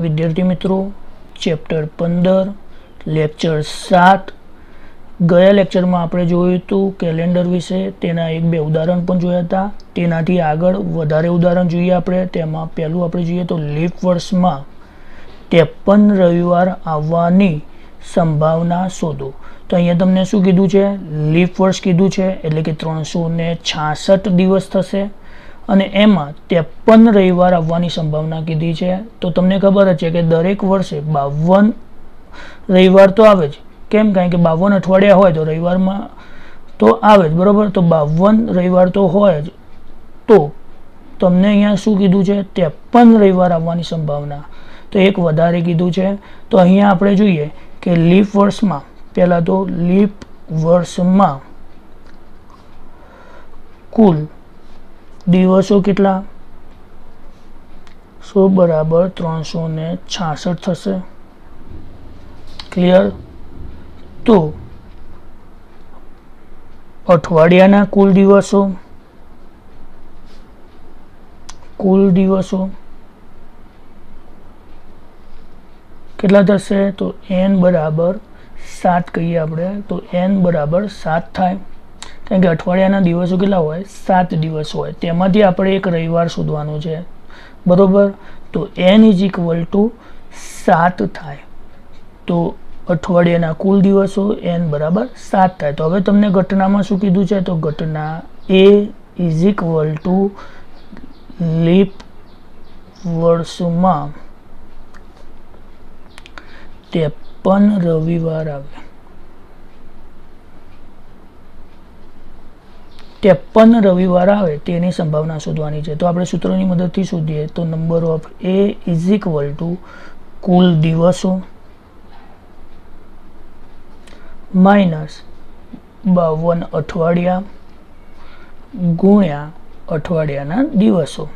વિદ્યાર્થી મિત્રો, ચેપ્ટર પંદર, લેક્ચર સાત. ગયા લેક્ચરમાં આપણે જોયું હતું કેલેન્ડર વિશે, તેના એક બે ઉદાહરણ પણ જોયા હતા. તેનાથી આગળ વધારે ઉદાહરણ જોઈએ આપણે. તેમાં પહેલું આપણે જોઈએ તો લીપ વર્ષમાં ત્રેપન રવિવાર આવવાની સંભાવના શોધો. તો અહીંયા તમને શું કીધું છે? લીપ વર્ષ કીધું છે, એટલે કે ત્રણસો ને છાસઠ દિવસ થશે. અને એમાં ત્રેપન રવિવાર આવવાની સંભાવના કીધી છે. તો તમને ખબર જ છે કે દરેક વર્ષે બાવન રવિવાર તો આવે જ. કેમ? કારણ કે બાવન અઠવાડિયા હોય તો રવિવારમાં તો આવે જ, બરાબર? તો બાવન રવિવાર તો હોય જ. તો તમને અહીંયા શું કીધું છે? ત્રેપન રવિવાર આવવાની સંભાવના. તો એક વધારે કીધું છે. તો અહીંયા આપણે જોઈએ કે લીપ વર્ષમાં, પહેલાં તો લીપ વર્ષમાં કુલ દિવસો કેટલા? સો બરાબર ત્રણસો ને છાસઠ થશે. ક્લિયર તો અઠવાડિયાના કુલ દિવસો? કુલ દિવસો? કેટલા થશે? તો એન બરાબર સાત કહીએ આપણે, તો એન બરાબર સાત થાય. કારણ કે અઠવાડિયાના દિવસો કેટલા હોય? સાત દિવસ હોય. તેમાંથી આપણે એક રવિવાર શોધવાનો છે. બરોબર? તો એન ઇઝ ઇક્વલ ટુ સાત થાય. તો અઠવાડિયાના કુલ દિવસો એન બરાબર સાત થાય. તો હવે તમને ઘટનામાં શું કીધું છે? તો ઘટના A is equal to leap વર્ષમાં ત્રેપન રવિવાર આવે. ત્રેપન રવિવાર આવે તેની સંભાવના શોધવાની છે. તો આપણે સૂત્રોની મદદથી શોધીએ. તો number of A is equal to કુલ દિવસો માઇનસ બાવન અઠવાડિયા ગુણ્યા અઠવાડિયાના દિવસો.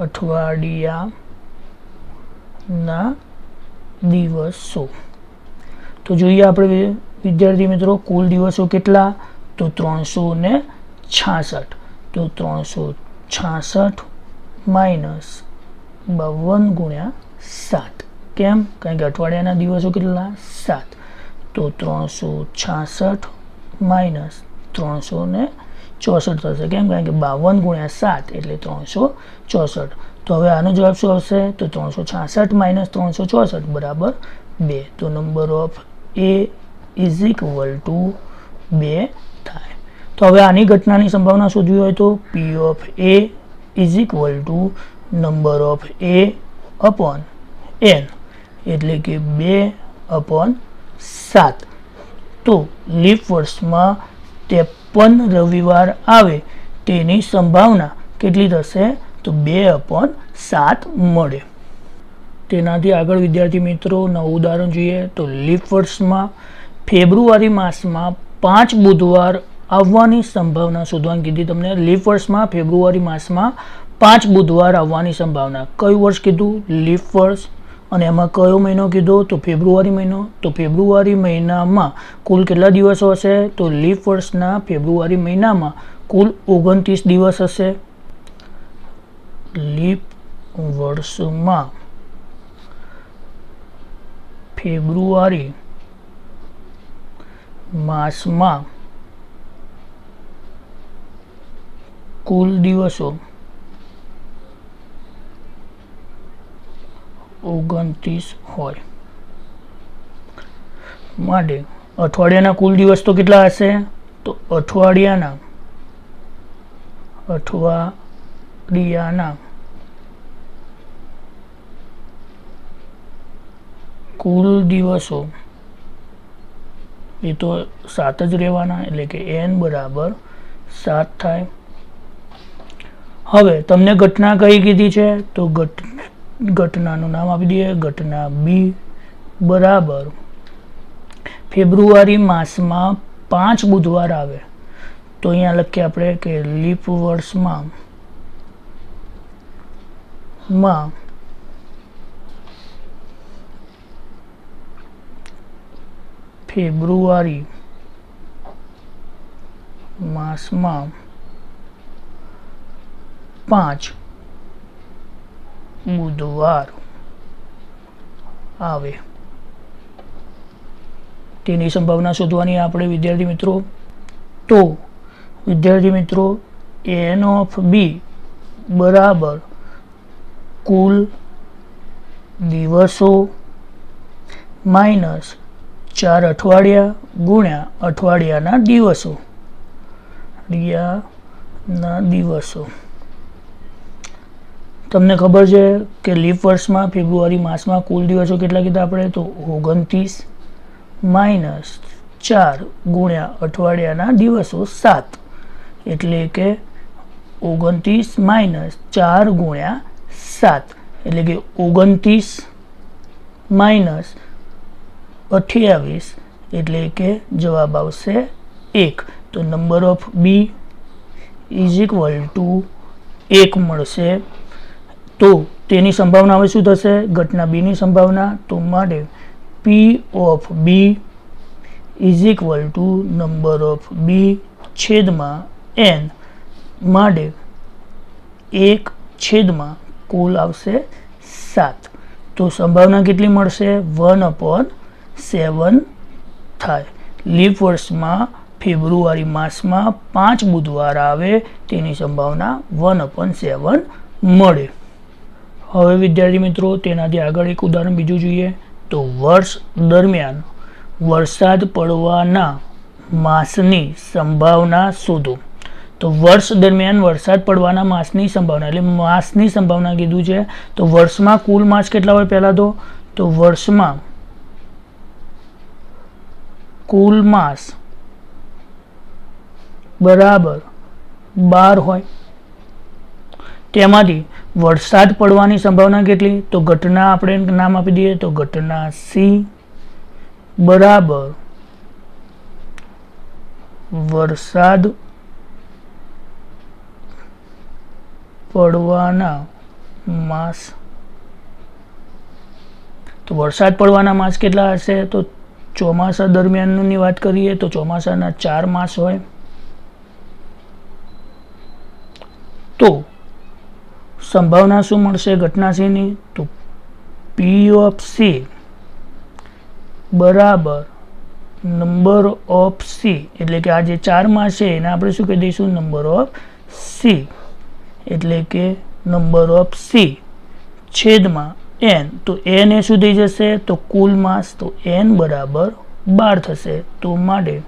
અઠવાડિયાના દિવસો. તો જોઈએ આપણે વિદ્યાર્થી મિત્રો કુલ દિવસો કેટલા? તો ત્રણસો ને છાસઠ. તો ત્રણસો છાસઠ માઇનસ બાવન ગુણ્યા સાત. કેમ? કારણ કે અઠવાડિયાના દિવસો કેટલા? સાત. તો ત્રણસો છાસઠ માઇનસ ત્રણસો ને ચોસઠ થશે. કેમ? કારણ કે બાવન ગુણ્યા સાત એટલે ત્રણસો ચોસઠ. તો હવે આનો જવાબ શું આવશે? તો ત્રણસો છાસઠ માઇનસ ત્રણસો ચોસઠ બરાબર બે. તો number of A is equal to બે તો હવે આની ઘટનાની સંભાવના શોધવી હોય તો P of A is equal to number of A upon N એટલે કે બે અપોન સાત. તો લીપ વર્ષમાં ત્રેપન રવિવાર આવે તેની સંભાવના કેટલી થશે? તો બે અપોન સાત મળે. તેનાથી આગળ વિદ્યાર્થી મિત્રો, નવું ઉદાહરણ જોઈએ તો લીપ વર્ષમાં ફેબ્રુઆરી માસમાં પાંચ બુધવાર આવવાની સંભાવના શોધવાની કીધી તમને. લીપ વર્ષમાં, ફેબ્રુઆરી માસમાં પાંચ બુધવાર આવવાની સંભાવના. કયું વર્ષ કીધું? લીપ વર્ષ. અને એમાં કયો મહિનો કીધો? તો ફેબ્રુઆરી મહિનો. તો ફેબ્રુઆરી મહિનામાં કુલ કેટલા દિવસો હશે? તો લીપ વર્ષના ફેબ્રુઆરી મહિનામાં કુલ ઓગણત્રીસ દિવસ હશે. લીપ વર્ષમાં ફેબ્રુઆરી માસમાં કુલ દિવસો? ઓગણત્રીસ હોય. માટે અઠવાડિયાના કુલ દિવસ તો કેટલા હશે? તો અઠવાડિયાના અઠવાડિયાના કુલ દિવસો, એ તો સાત જ રહેવાના, એટલે કે એન બરાબર સાત થાય હવે તમને ઘટના કઈ કીધી છે? તો ઘટ, ઘટનાનું નામ આપી દઈએ. ઘટના બી બરાબર. ફેબ્રુઆરી માસમાં પાંચ બુધવાર આવે. તો અહીંયા લખીએ આપણે કે લીપ વર્ષમાં, માં, ફેબ્રુઆરી માસમાં પાંચ. બુધવાર આવે. તેની સંભાવના શોધવાની આપણે વિદ્યાર્થી મિત્રો, તો વિદ્યાર્થી મિત્રો એન ઓફ બી બરાબર કુલ દિવસો માઇનસ ચાર અઠવાડિયા ગુણ્યા અઠવાડિયાના દિવસો. અઠવાડિયાના દિવસો. તમને ખબર છે કે લીપ વર્ષમાં, ફેબ્રુઆરી માસમાં કુલ દિવસો કેટલા કીધા આપણે? તો ઓગણત્રીસ માઇનસ ચાર ગુણ્યા અઠવાડિયાના દિવસો સાત. એટલે કે ઓગણત્રીસ માઇનસ ચાર ગુણ્યા સાત. એટલે કે ઓગણત્રીસ માઇનસ અઠ્યાવીસ. એટલે કે જવાબ આવશે એક. તો number of B is equal to એક મળશે તો તેની સંભાવના હવે શું થશે? ઘટના બીની સંભાવના તો માટે P of B is equal to number of B છેદમાં એન માટે એક છેદમાં કુલ આવશે સાત. તો સંભાવના કેટલી મળશે? વન અપોન સેવન થાય. લીપ વર્ષમાં ફેબ્રુઆરી માસમાં પાંચ બુધવાર આવે તેની સંભાવના વન અપોન સેવન મળે. હવે વિદ્યાર્થી મિત્રો, તેનાથી આગળ એક ઉદાહરણ બીજું જોઈએ તો વર્ષ દરમિયાન વરસાદ પડવાના માસની સંભાવના શોધો. તો વર્ષ દરમિયાન વરસાદ પડવાના માસની સંભાવના, એટલે માસની સંભાવના કીધું છે, તો વર્ષમાં કુલ માસ કેટલા હોય પહેલાં તો? તો વર્ષમાં કુલ માસ બરાબર બાર હોય. તેમાંથી વરસાદ પડવાની સંભાવના કેટલી? તો ઘટના આપણે નામ આપી દઈએ તો ઘટના સી બરાબર વરસાદ પડવાના માસ. તો વરસાદ પડવાના માસ કેટલા હશે? તો ચોમાસા દરમિયાનની વાત કરીએ તો ચોમાસાના ચાર માસ હોય. તો સંભાવના શું મળશે, ઘટના તો પી ઓફ સી બરાબર. નંબર ઓફ સી એટલે કે આ જે ચારમાં છે, એને આપણે શું કહી દઈશું? નંબર ઓફ સી એટલે કે નંબર ઓફ સી છેદમાં એન તો એન એ શું થઈ જશે? તો કુલ માસ, તો એન બરાબર બાર થશે. તો માટે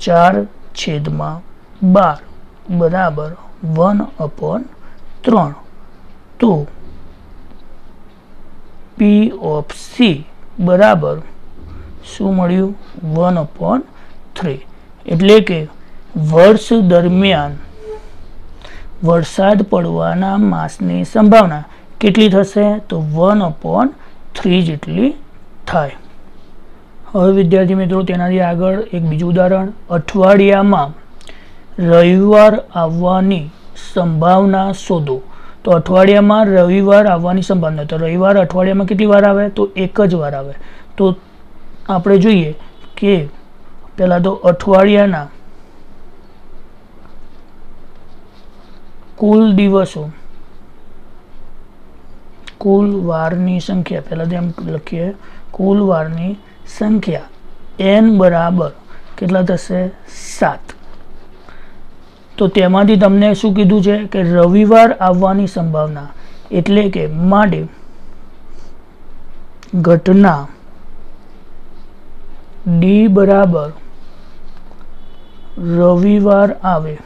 ચાર છેદમાં બાર. બરાબર. વન અપોન ત્રણ. તો પી ઓફ સી બરાબર શું મળ્યું? વન અપોન થ્રી એટલે કે વર્ષ દરમિયાન વરસાદ પડવાના માસની સંભાવના કેટલી થશે? તો વન અપોન થ્રી જેટલી થાય. હવે વિદ્યાર્થી મિત્રો, તેનાથી આગળ એક બીજું ઉદાહરણ. અઠવાડિયામાં રવિવાર આવવાની સંભાવના શોધો. તો અઠવાડિયામાં રવિવાર આવવાની સંભાવના. તો રવિવાર અઠવાડિયામાં કેટલી વાર આવે? તો એક જ વાર આવે. તો આપણે જોઈએ કે પહેલાં તો અઠવાડિયાના કુલ દિવસો, કુલ વારની સંખ્યા પહેલાં એમ લખીએ, કુલ વારની સંખ્યા એન બરાબર કેટલા થશે? સાત. તો તેમાંથી તમને શું કીધું છે કે રવિવાર આવવાની સંભાવના એટલે કે માટે ઘટના ડી બરાબર રવિવાર આવે.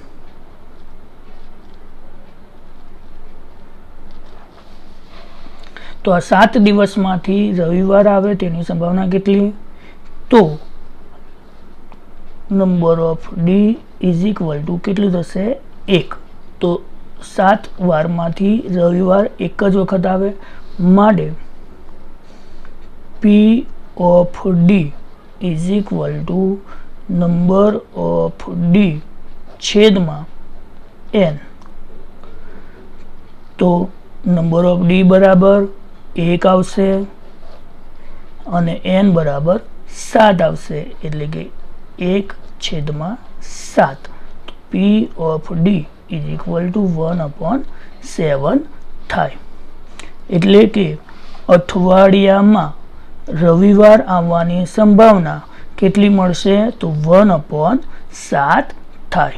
તો આ સાત દિવસમાંથી રવિવાર આવે તેની સંભાવના કેટલી? તો number of D is equal to કેટલું થશે? એક. તો સાત વારમાંથી રવિવાર એક જ વખત આવે. માટે P of D is equal to number of D છેદમાં એન તો નંબર ઓફ ડી બરાબર એક આવશે અને એન બરાબર સાત આવશે. એટલે કે એક છેદમાં સાત. P of D is equal to one upon seven થાય. એટલે કે અઠવાડિયામાં રવિવાર આવવાની સંભાવના કેટલી મળશે? તો વન અપોન સાત થાય.